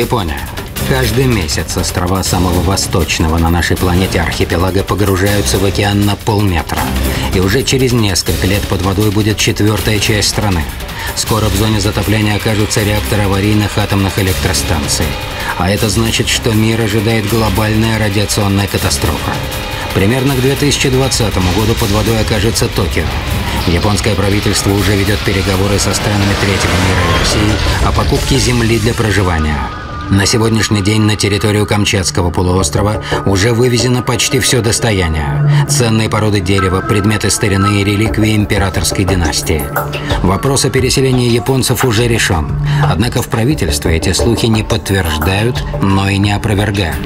Япония. Каждый месяц острова самого восточного на нашей планете архипелага погружаются в океан на полметра. И уже через несколько лет под водой будет четвертая часть страны. Скоро в зоне затопления окажутся реакторы аварийных атомных электростанций. А это значит, что мир ожидает глобальная радиационная катастрофа. Примерно к 2020 году под водой окажется Токио. Японское правительство уже ведет переговоры со странами третьего мира и Россией о покупке земли для проживания. На сегодняшний день на территорию Камчатского полуострова уже вывезено почти все достояние. Ценные породы дерева, предметы старины и реликвии императорской династии. Вопрос о переселении японцев уже решен. Однако в правительстве эти слухи не подтверждают, но и не опровергают.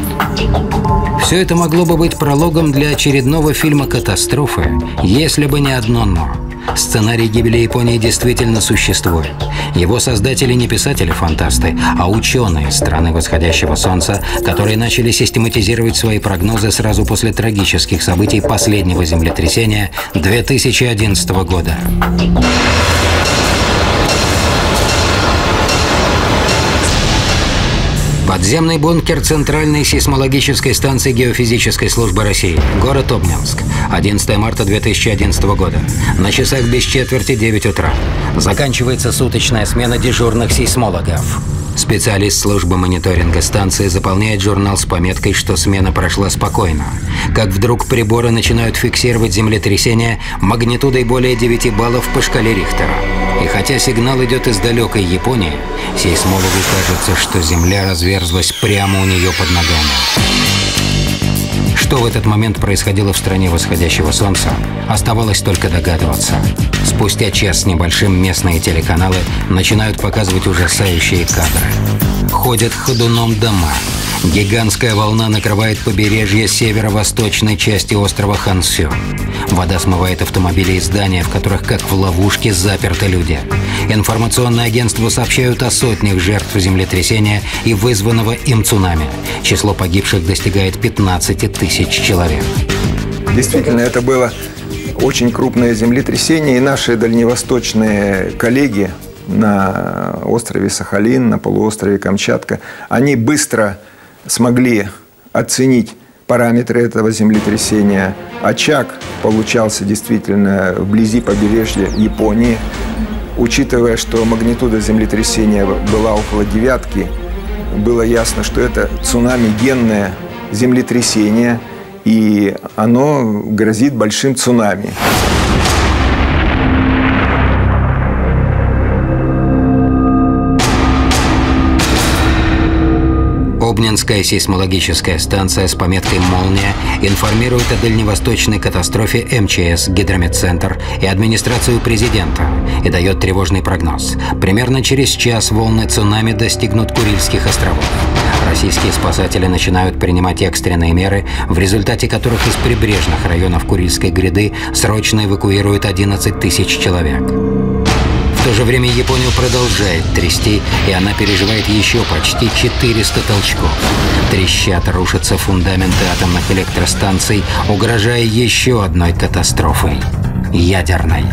Все это могло бы быть прологом для очередного фильма «Катастрофы», если бы не одно «но». Сценарий гибели Японии действительно существует. Его создатели не писатели-фантасты, а ученые страны восходящего солнца, которые начали систематизировать свои прогнозы сразу после трагических событий последнего землетрясения 2011 года. Подземный бункер Центральной сейсмологической станции геофизической службы России. Город Обнинск. 11 марта 2011 года. На часах без четверти 9 утра. Заканчивается суточная смена дежурных сейсмологов. Специалист службы мониторинга станции заполняет журнал с пометкой, что смена прошла спокойно. Как вдруг приборы начинают фиксировать землетрясение магнитудой более 9 баллов по шкале Рихтера. И хотя сигнал идет из далекой Японии, сейсмологу кажется, что Земля разверзлась прямо у нее под ногами. Что в этот момент происходило в стране восходящего солнца, оставалось только догадываться. Спустя час с небольшим местные телеканалы начинают показывать ужасающие кадры. Ходят ходуном дома, Гигантская волна накрывает побережье северо-восточной части острова Хансю. Вода смывает автомобили и здания, в которых, как в ловушке, заперты люди. Информационные агентства сообщают о сотнях жертв землетрясения и вызванного им цунами. Число погибших достигает 15 тысяч человек. Действительно, это было очень крупное землетрясение, и наши дальневосточные коллеги на острове Сахалин, на полуострове Камчатка, они быстро смогли оценить параметры этого землетрясения. Очаг получался действительно вблизи побережья Японии. Учитывая, что магнитуда землетрясения была около девятки, было ясно, что это цунами генное землетрясение, и оно грозит большим цунами. Обнинская сейсмологическая станция с пометкой «Молния» информирует о дальневосточной катастрофе МЧС, Гидрометцентр и администрацию президента и дает тревожный прогноз. Примерно через час волны цунами достигнут Курильских островов. Российские спасатели начинают принимать экстренные меры, в результате которых из прибрежных районов Курильской гряды срочно эвакуируют 11 тысяч человек. В то же время Японию продолжает трясти, и она переживает еще почти 400 толчков. Трещат, рушатся фундаменты атомных электростанций, угрожая еще одной катастрофой – ядерной.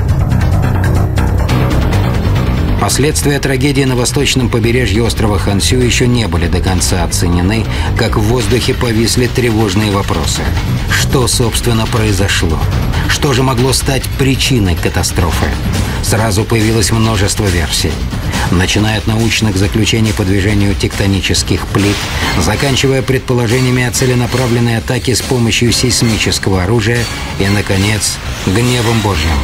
Последствия трагедии на восточном побережье острова Хансю еще не были до конца оценены, как в воздухе повисли тревожные вопросы. Что, собственно, произошло? Что же могло стать причиной катастрофы? Сразу появилось множество версий. Начиная от научных заключений по движению тектонических плит, заканчивая предположениями о целенаправленной атаке с помощью сейсмического оружия и, наконец, гневом Божьим.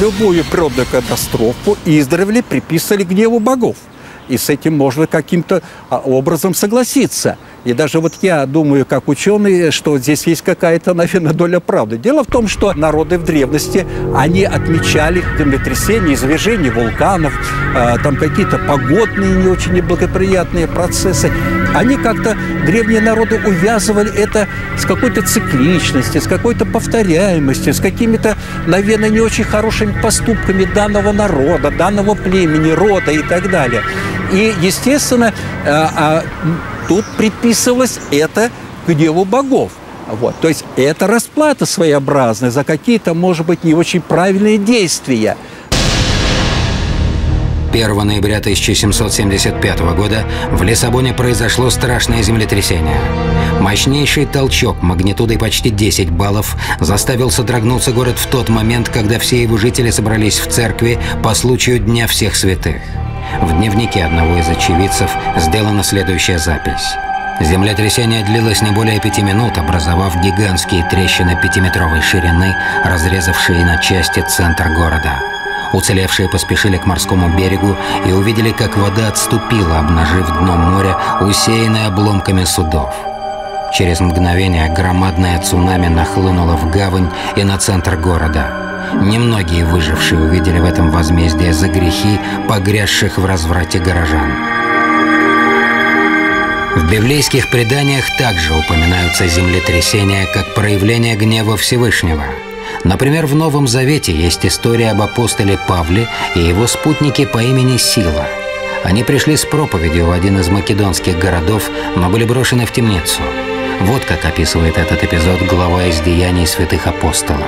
Любую природную катастрофу издревле приписывали гневу богов. И с этим можно каким-то а, образом согласиться – и даже вот я думаю, как ученый, что здесь есть какая-то, наверное, доля правды. Дело в том, что народы в древности, они отмечали землетрясения, извержения вулканов, э, там какие-то погодные не очень неблагоприятные процессы. Они как-то, древние народы, увязывали это с какой-то цикличностью, с какой-то повторяемостью, с какими-то, наверное, не очень хорошими поступками данного народа, данного племени, рода и так далее. И, естественно, э, тут приписывалось это к делу богов. Вот. То есть это расплата своеобразная за какие-то, может быть, не очень правильные действия. 1 ноября 1775 года в Лиссабоне произошло страшное землетрясение. Мощнейший толчок магнитудой почти 10 баллов заставил содрогнуться город в тот момент, когда все его жители собрались в церкви по случаю Дня всех святых. В дневнике одного из очевидцев сделана следующая запись. Землетрясение длилось не более пяти минут, образовав гигантские трещины пятиметровой ширины, разрезавшие на части центр города. Уцелевшие поспешили к морскому берегу и увидели, как вода отступила, обнажив дно моря, усеянное обломками судов. Через мгновение громадное цунами нахлынуло в гавань и на центр города. Немногие выжившие увидели в этом возмездие за грехи, погрязших в разврате горожан. В библейских преданиях также упоминаются землетрясения как проявление гнева Всевышнего – Например, в Новом Завете есть история об апостоле Павле и его спутнике по имени Сила. Они пришли с проповедью в один из македонских городов, но были брошены в темницу. Вот как описывает этот эпизод глава из Деяний святых апостолов.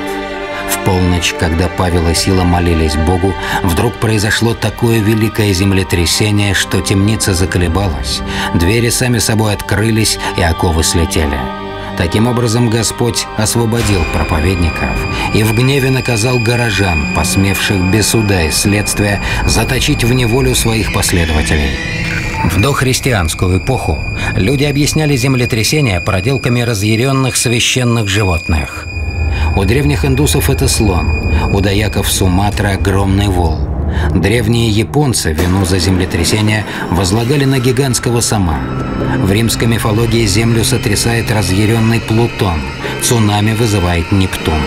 В полночь, когда Павел и Сила молились Богу, вдруг произошло такое великое землетрясение, что темница заколебалась, двери сами собой открылись и оковы слетели. Таким образом, Господь освободил проповедников и в гневе наказал горожан, посмевших без суда и следствия заточить в неволю своих последователей. В дохристианскую эпоху люди объясняли землетрясения проделками разъяренных священных животных. У древних индусов это слон, у даяков Суматра – огромный вол – Древние японцы вину за землетрясение возлагали на гигантского сама. В римской мифологии Землю сотрясает разъяренный Плутон, цунами вызывает Нептун.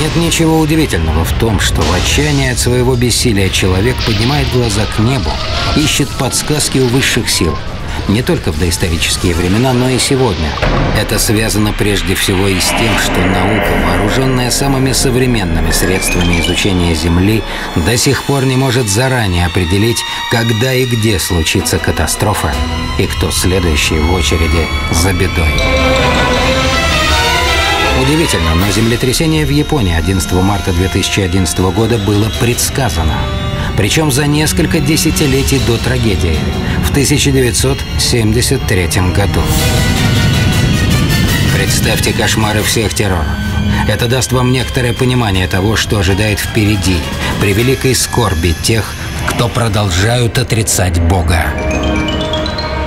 Нет ничего удивительного в том, что в отчаянии от своего бессилия человек поднимает глаза к небу, ищет подсказки у высших сил – не только в доисторические времена, но и сегодня. Это связано прежде всего и с тем, что наука, вооруженная самыми современными средствами изучения Земли, до сих пор не может заранее определить, когда и где случится катастрофа и кто следующий в очереди за бедой. Удивительно, но землетрясение в Японии 11 марта 2011 года было предсказано причем за несколько десятилетий до трагедии, в 1973 году. Представьте кошмары всех терроров. Это даст вам некоторое понимание того, что ожидает впереди, при великой скорби тех, кто продолжают отрицать Бога.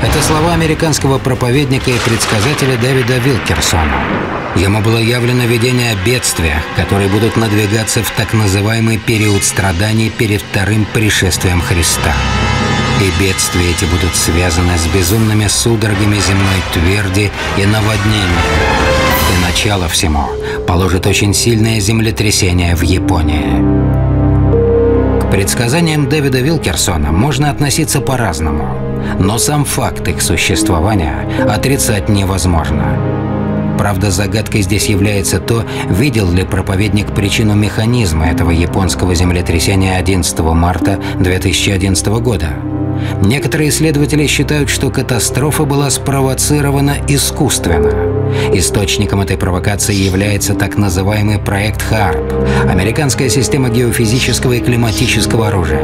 Это слова американского проповедника и предсказателя Дэвида Вилкерсона. Ему было явлено видение о бедствиях, которые будут надвигаться в так называемый период страданий перед вторым пришествием Христа. И бедствия эти будут связаны с безумными судорогами земной тверди и наводнениями. И начало всему положит очень сильное землетрясение в Японии. К предсказаниям Дэвида Вилкерсона можно относиться по-разному – но сам факт их существования отрицать невозможно. Правда, загадкой здесь является то, видел ли проповедник причину механизма этого японского землетрясения 11 марта 2011 года. Некоторые исследователи считают, что катастрофа была спровоцирована искусственно. Источником этой провокации является так называемый проект ХАРП – американская система геофизического и климатического оружия.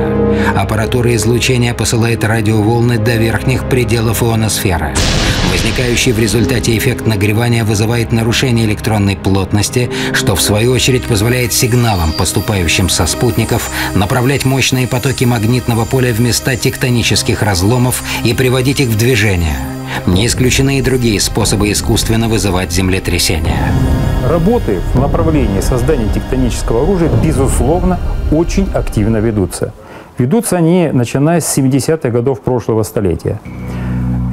Аппаратура излучения посылает радиоволны до верхних пределов ионосферы. Возникающий в результате эффект нагревания вызывает нарушение электронной плотности, что в свою очередь позволяет сигналам, поступающим со спутников, направлять мощные потоки магнитного поля в места тектонических разломов и приводить их в движение. Не исключены и другие способы искусственно вызывать землетрясения. Работы в направлении создания тектонического оружия, безусловно, очень активно ведутся. Ведутся они, начиная с 70-х годов прошлого столетия.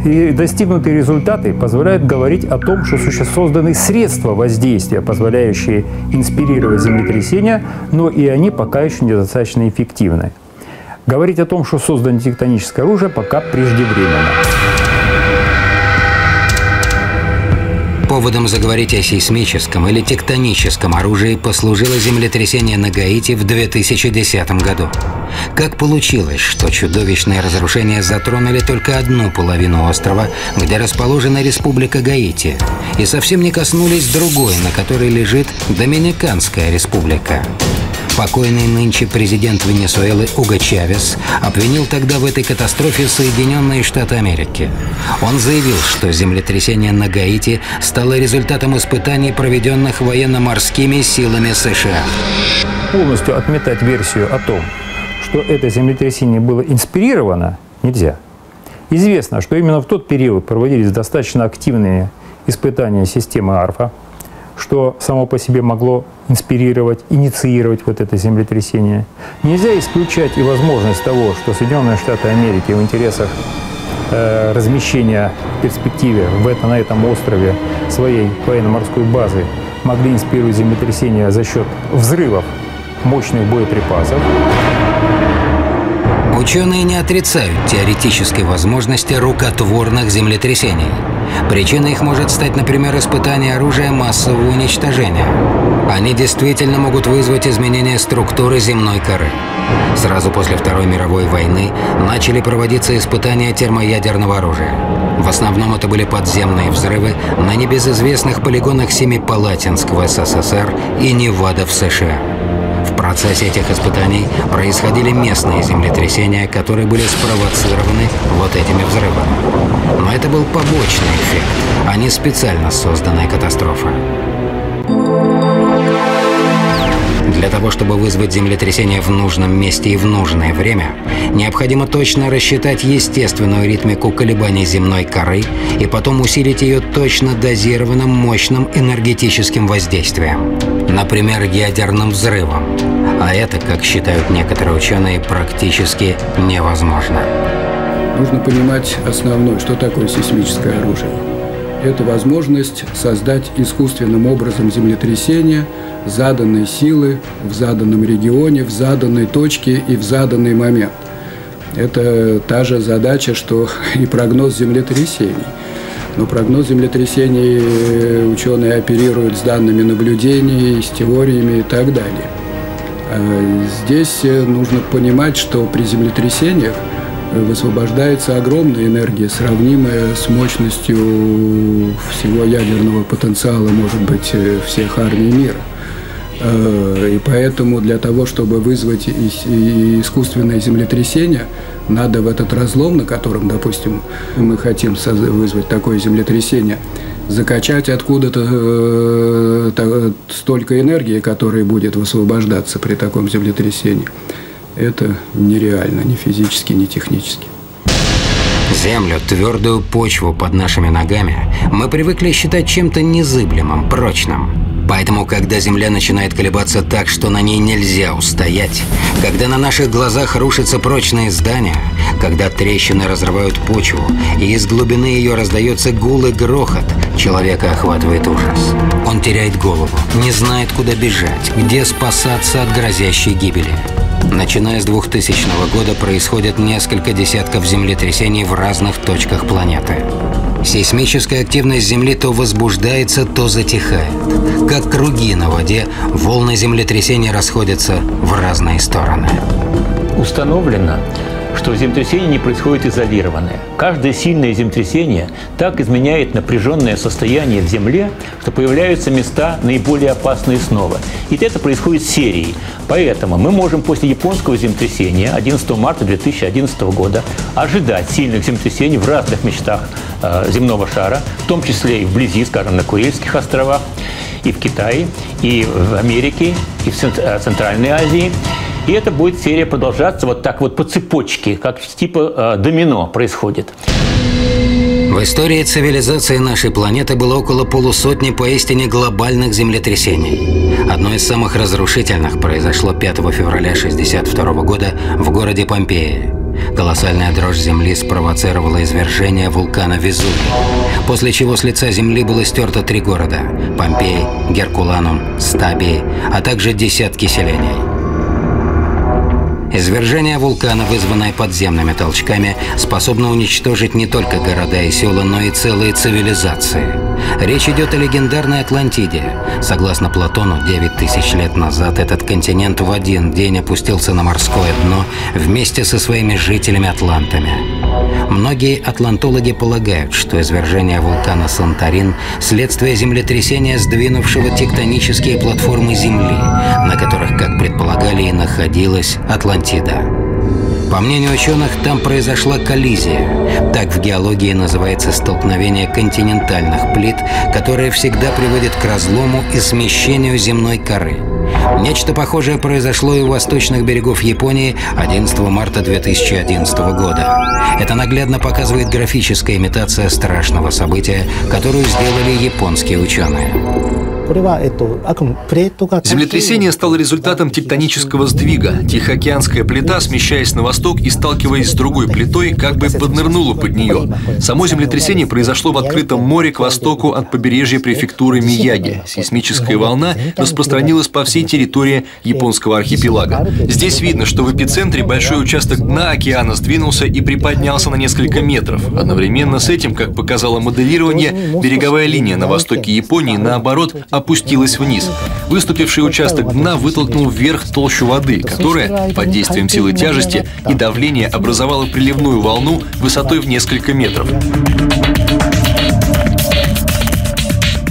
И достигнутые результаты позволяют говорить о том, что созданы средства воздействия, позволяющие инспирировать землетрясения, но и они пока еще недостаточно эффективны. Говорить о том, что создано тектоническое оружие, пока преждевременно. Поводом заговорить о сейсмическом или тектоническом оружии послужило землетрясение на Гаити в 2010 году. Как получилось, что чудовищные разрушения затронули только одну половину острова, где расположена Республика Гаити, и совсем не коснулись другой, на которой лежит Доминиканская республика? Покойный нынче президент Венесуэлы Уго Чавес обвинил тогда в этой катастрофе Соединенные Штаты Америки. Он заявил, что землетрясение на Гаити стало результатом испытаний, проведенных военно-морскими силами США. Полностью отметать версию о том, что это землетрясение было инспирировано, нельзя. Известно, что именно в тот период проводились достаточно активные испытания системы АРФа, что само по себе могло инспирировать, инициировать вот это землетрясение. Нельзя исключать и возможность того, что Соединенные Штаты Америки в интересах э, размещения в перспективе в это, на этом острове своей военно-морской базы могли инспирировать землетрясение за счет взрывов мощных боеприпасов. Ученые не отрицают теоретической возможности рукотворных землетрясений. Причиной их может стать, например, испытание оружия массового уничтожения. Они действительно могут вызвать изменение структуры земной коры. Сразу после Второй мировой войны начали проводиться испытания термоядерного оружия. В основном это были подземные взрывы на небезызвестных полигонах Семипалатинского СССР и Невада в США. Процессе этих испытаний происходили местные землетрясения, которые были спровоцированы вот этими взрывами. Но это был побочный эффект, а не специально созданная катастрофа. Для того, чтобы вызвать землетрясение в нужном месте и в нужное время, необходимо точно рассчитать естественную ритмику колебаний земной коры и потом усилить ее точно дозированным мощным энергетическим воздействием. Например, ядерным взрывом. А это, как считают некоторые ученые, практически невозможно. Нужно понимать основное, что такое сейсмическое оружие. Это возможность создать искусственным образом землетрясение – заданной силы в заданном регионе, в заданной точке и в заданный момент. Это та же задача, что и прогноз землетрясений. Но прогноз землетрясений э, ученые оперируют с данными наблюдений, с теориями и так далее. А здесь э, нужно понимать, что при землетрясениях высвобождается огромная энергия, сравнимая с мощностью всего ядерного потенциала, может быть, э, всех армий мира. Э, и поэтому для того, чтобы вызвать искусственное землетрясение, надо в этот разлом, на котором, допустим, мы хотим вызвать такое землетрясение, закачать откуда-то э, столько энергии, которая будет высвобождаться при таком землетрясении. Это нереально, ни физически, ни технически. Землю, твердую почву под нашими ногами мы привыкли считать чем-то незыблемым, прочным. Поэтому, когда Земля начинает колебаться так, что на ней нельзя устоять, когда на наших глазах рушатся прочные здания, когда трещины разрывают почву, и из глубины ее раздается гул и грохот, человека охватывает ужас. Он теряет голову, не знает, куда бежать, где спасаться от грозящей гибели. Начиная с 2000 года происходит несколько десятков землетрясений в разных точках планеты. Сейсмическая активность Земли то возбуждается, то затихает. Как круги на воде, волны землетрясения расходятся в разные стороны. Установлено, что землетрясение не происходит изолированное. Каждое сильное землетрясение так изменяет напряженное состояние в Земле, что появляются места наиболее опасные снова. И это происходит серией. Поэтому мы можем после японского землетрясения 11 марта 2011 года ожидать сильных землетрясений в разных местах э, земного шара, в том числе и вблизи, скажем, на Курильских островах, и в Китае, и в Америке, и в э, Центральной Азии. И это будет серия продолжаться вот так вот по цепочке, как типа э, домино происходит. В истории цивилизации нашей планеты было около полусотни поистине глобальных землетрясений. Одно из самых разрушительных произошло 5 февраля 1962 года в городе Помпеи. Колоссальная дрожь Земли спровоцировала извержение вулкана Везувий, после чего с лица Земли было стерто три города – Помпей, Геркуланум, Стабии, а также десятки селений – Извержение вулкана, вызванное подземными толчками, способно уничтожить не только города и села, но и целые цивилизации. Речь идет о легендарной Атлантиде. Согласно Платону, 9 тысяч лет назад этот континент в один день опустился на морское дно вместе со своими жителями-атлантами. Многие атлантологи полагают, что извержение вулкана Санторин – следствие землетрясения, сдвинувшего тектонические платформы Земли, на которых, как предполагали, и находилась Атлантида. По мнению ученых, там произошла коллизия. Так в геологии называется столкновение континентальных плит, которое всегда приводит к разлому и смещению земной коры. Нечто похожее произошло и у восточных берегов Японии 11 марта 2011 года. Это наглядно показывает графическая имитация страшного события, которую сделали японские ученые. Землетрясение стало результатом тектонического сдвига. Тихоокеанская плита, смещаясь на восток и сталкиваясь с другой плитой, как бы поднырнула под нее. Само землетрясение произошло в открытом море к востоку от побережья префектуры Мияги. Сейсмическая волна распространилась по всей территории японского архипелага. Здесь видно, что в эпицентре большой участок дна океана сдвинулся и приподнялся на несколько метров. Одновременно с этим, как показало моделирование, береговая линия на востоке Японии, наоборот, опустилась вниз. Выступивший участок дна вытолкнул вверх толщу воды, которая, под действием силы тяжести и давления, образовала приливную волну высотой в несколько метров.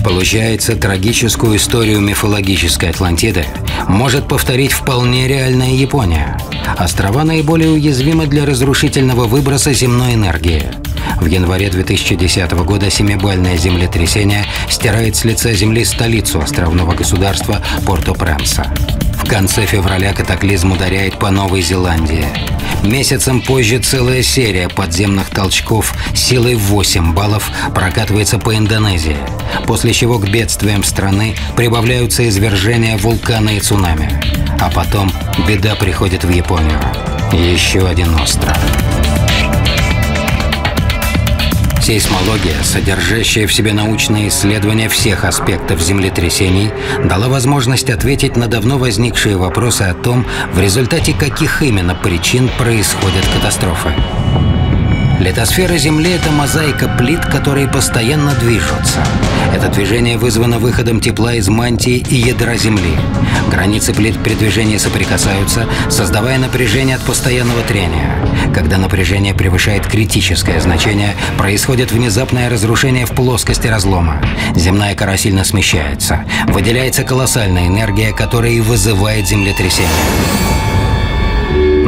Получается, трагическую историю мифологической Атлантиды может повторить вполне реальная Япония. Острова наиболее уязвимы для разрушительного выброса земной энергии. В январе 2010 года семибальное землетрясение стирает с лица земли столицу островного государства Порто-Пренса. В конце февраля катаклизм ударяет по Новой Зеландии. Месяцем позже целая серия подземных толчков силой 8 баллов прокатывается по Индонезии, после чего к бедствиям страны прибавляются извержения вулкана и цунами. А потом беда приходит в Японию. Еще один остров. Сейсмология, содержащая в себе научные исследования всех аспектов землетрясений, дала возможность ответить на давно возникшие вопросы о том, в результате каких именно причин происходят катастрофы. Литосфера Земли — это мозаика плит, которые постоянно движутся. Это движение вызвано выходом тепла из мантии и ядра Земли. Границы плит при движении соприкасаются, создавая напряжение от постоянного трения. Когда напряжение превышает критическое значение, происходит внезапное разрушение в плоскости разлома. Земная кора сильно смещается. Выделяется колоссальная энергия, которая и вызывает землетрясение.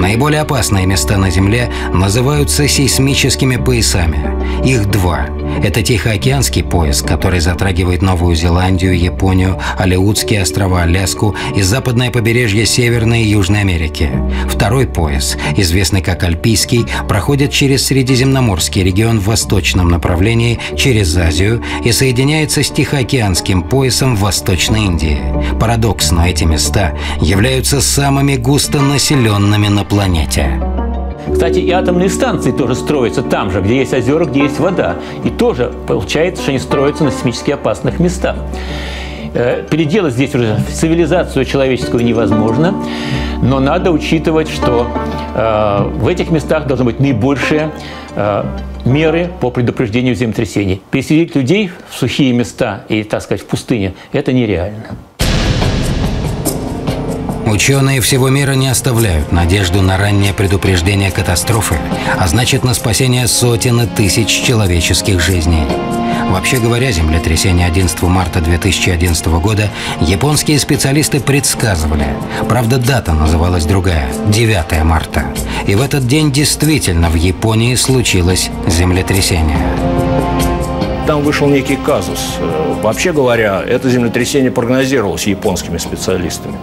Наиболее опасные места на Земле называются сейсмическими поясами. Их два. Это Тихоокеанский пояс, который затрагивает Новую Зеландию, Японию, Алеутские острова, Аляску и западное побережье Северной и Южной Америки. Второй пояс, известный как Альпийский, проходит через Средиземноморский регион в восточном направлении, через Азию и соединяется с Тихоокеанским поясом в Восточной Индии. Парадокс, но эти места являются самыми густонаселенными на планете. Кстати, и атомные станции тоже строятся там же, где есть озера, где есть вода. И тоже получается, что они строятся на сейсмически опасных местах. Э, переделать здесь уже цивилизацию человеческую невозможно, но надо учитывать, что э, в этих местах должны быть наибольшие э, меры по предупреждению землетрясений. Переселить людей в сухие места и, так сказать, в пустыне – это нереально. Ученые всего мира не оставляют надежду на раннее предупреждение катастрофы, а значит на спасение сотен и тысяч человеческих жизней. Вообще говоря, землетрясение 11 марта 2011 года японские специалисты предсказывали. Правда, дата называлась другая – 9 марта. И в этот день действительно в Японии случилось землетрясение. Там вышел некий казус. Вообще говоря, это землетрясение прогнозировалось японскими специалистами.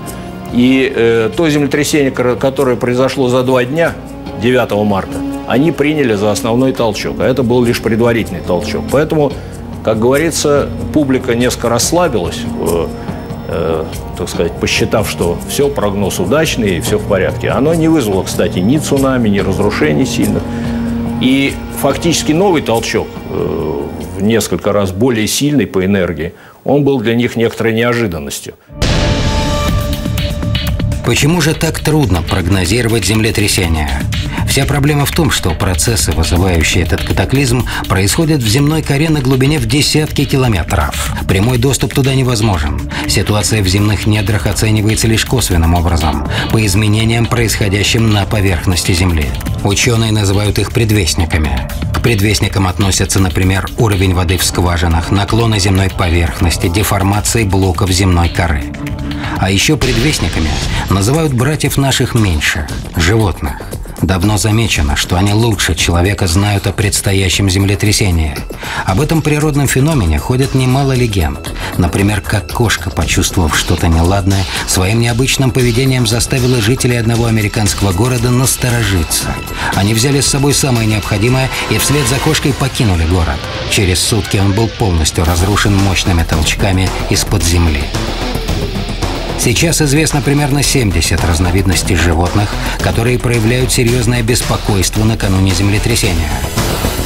И э, то землетрясение, которое произошло за два дня, 9 марта, они приняли за основной толчок, а это был лишь предварительный толчок. Поэтому, как говорится, публика несколько расслабилась, э, э, так сказать, посчитав, что все, прогноз удачный все в порядке. Оно не вызвало, кстати, ни цунами, ни разрушений сильных. И фактически новый толчок, э, в несколько раз более сильный по энергии, он был для них некоторой неожиданностью. Почему же так трудно прогнозировать землетрясения? Вся проблема в том, что процессы, вызывающие этот катаклизм, происходят в земной коре на глубине в десятки километров. Прямой доступ туда невозможен. Ситуация в земных недрах оценивается лишь косвенным образом, по изменениям, происходящим на поверхности Земли. Ученые называют их предвестниками. К предвестникам относятся, например, уровень воды в скважинах, наклоны земной поверхности, деформации блоков земной коры. А еще предвестниками называют братьев наших меньших – животных. Давно замечено, что они лучше человека знают о предстоящем землетрясении. Об этом природном феномене ходят немало легенд. Например, как кошка, почувствовав что-то неладное, своим необычным поведением заставила жителей одного американского города насторожиться. Они взяли с собой самое необходимое и вслед за кошкой покинули город. Через сутки он был полностью разрушен мощными толчками из-под земли. Сейчас известно примерно 70 разновидностей животных, которые проявляют серьезное беспокойство накануне землетрясения.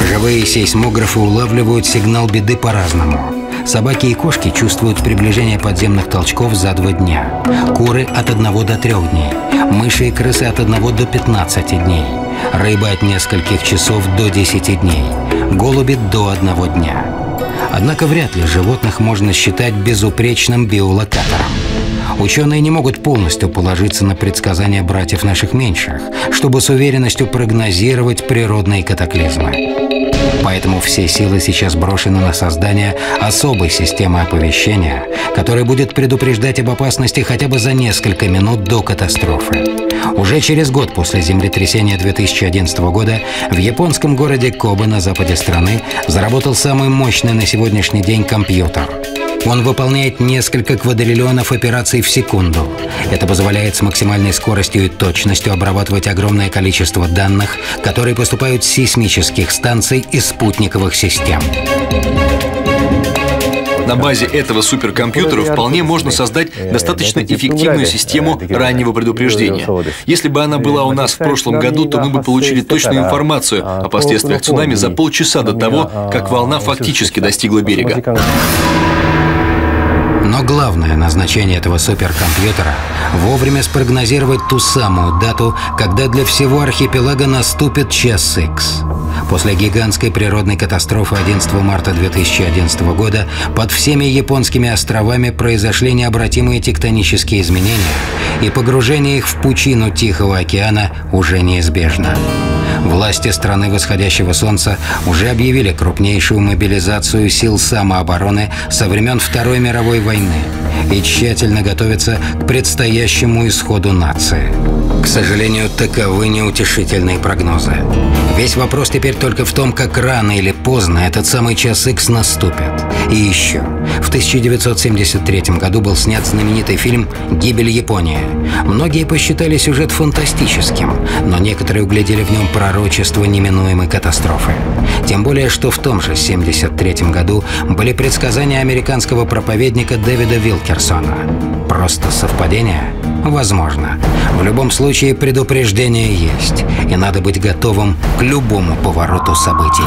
Живые сейсмографы улавливают сигнал беды по-разному. Собаки и кошки чувствуют приближение подземных толчков за два дня. Куры от 1 до 3 дней. Мыши и крысы от 1 до 15 дней. Рыба от нескольких часов до 10 дней. Голуби до одного дня. Однако вряд ли животных можно считать безупречным биолокатором. Ученые не могут полностью положиться на предсказания братьев наших меньших, чтобы с уверенностью прогнозировать природные катаклизмы. Поэтому все силы сейчас брошены на создание особой системы оповещения, которая будет предупреждать об опасности хотя бы за несколько минут до катастрофы. Уже через год после землетрясения 2011 года в японском городе Коба на западе страны заработал самый мощный на сегодняшний день компьютер – он выполняет несколько квадриллионов операций в секунду. Это позволяет с максимальной скоростью и точностью обрабатывать огромное количество данных, которые поступают с сейсмических станций и спутниковых систем. На базе этого суперкомпьютера вполне можно создать достаточно эффективную систему раннего предупреждения. Если бы она была у нас в прошлом году, то мы бы получили точную информацию о последствиях цунами за полчаса до того, как волна фактически достигла берега. Но главное назначение этого суперкомпьютера – вовремя спрогнозировать ту самую дату, когда для всего архипелага наступит час X. После гигантской природной катастрофы 11 марта 2011 года под всеми японскими островами произошли необратимые тектонические изменения, и погружение их в пучину Тихого океана уже неизбежно. Власти страны восходящего солнца уже объявили крупнейшую мобилизацию сил самообороны со времен Второй мировой войны и тщательно готовятся к предстоящему исходу нации. К сожалению, таковы неутешительные прогнозы. Весь вопрос теперь только в том, как рано или поздно этот самый час X наступит. И еще. В 1973 году был снят знаменитый фильм «Гибель Японии». Многие посчитали сюжет фантастическим, но некоторые углядели в нем пророчество неминуемой катастрофы. Тем более, что в том же 1973 году были предсказания американского проповедника Дэвида Вилкерсона. Просто совпадение? Возможно. В любом случае предупреждение есть, и надо быть готовым к любому повороту событий.